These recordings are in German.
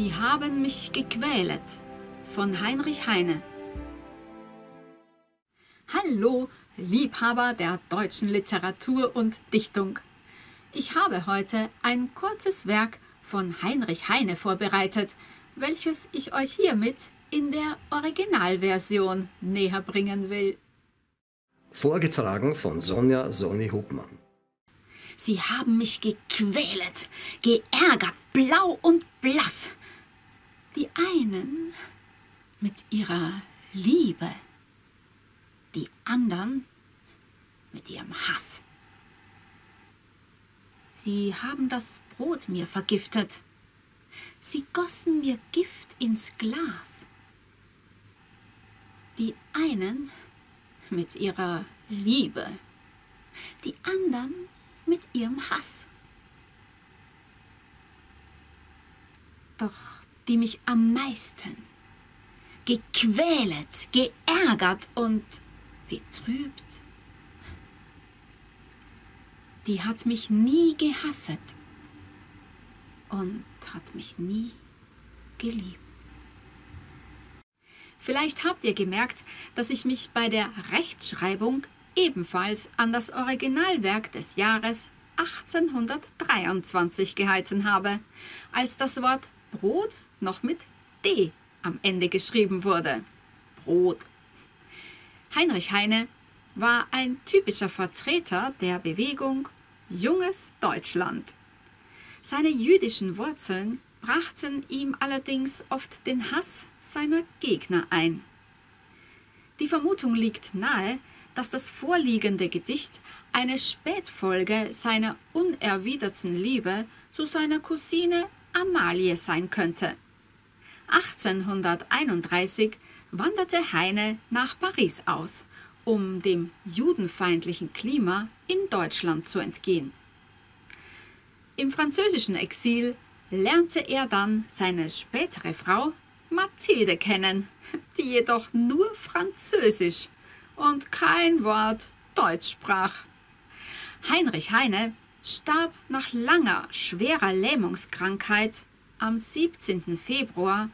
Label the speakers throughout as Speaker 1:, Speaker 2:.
Speaker 1: Sie haben mich gequälet von Heinrich Heine. Hallo, Liebhaber der deutschen Literatur und Dichtung. Ich habe heute ein kurzes Werk von Heinrich Heine vorbereitet, welches ich euch hiermit in der Originalversion näher bringen will.
Speaker 2: Vorgetragen von Sonja Sonny Hubmann.
Speaker 1: Sie haben mich gequälet, geärgert, blau und blass. Die einen mit ihrer Liebe, die anderen mit ihrem Hass. Sie haben das Brot mir vergiftet. Sie gossen mir Gift ins Glas. Die einen mit ihrer Liebe, die anderen mit ihrem Hass. Doch die mich am meisten gequälet, geärgert und betrübt, die hat mich nie gehasset und hat mich nie geliebt. Vielleicht habt ihr gemerkt, dass ich mich bei der Rechtschreibung ebenfalls an das Originalwerk des Jahres 1823 gehalten habe, als das Wort Brot noch mit D am Ende geschrieben wurde. Brot. Heinrich Heine war ein typischer Vertreter der Bewegung Junges Deutschland. Seine jüdischen Wurzeln brachten ihm allerdings oft den Hass seiner Gegner ein. Die Vermutung liegt nahe, dass das vorliegende Gedicht eine Spätfolge seiner unerwiderten Liebe zu seiner Cousine Amalie sein könnte. 1831 wanderte Heine nach Paris aus, um dem judenfeindlichen Klima in Deutschland zu entgehen. Im französischen Exil lernte er dann seine spätere Frau Mathilde kennen, die jedoch nur Französisch und kein Wort Deutsch sprach. Heinrich Heine starb nach langer, schwerer Lähmungskrankheit am 17. Februar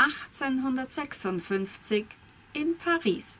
Speaker 1: 1856 in Paris.